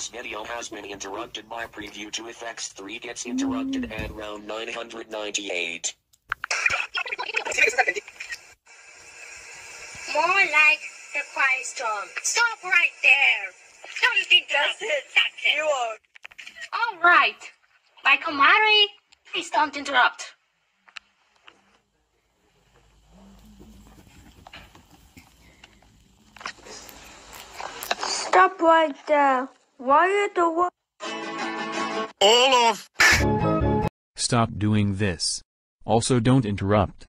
This video has been interrupted by preview 2 effects 3 gets interrupted mm. at round 998. More like the quiet storm. Stop right there. Don't interrupt. That's it. You are. All right. Like Omari, please don't interrupt. Stop right there. Why are the wo- All of Stop doing this. Also don't interrupt.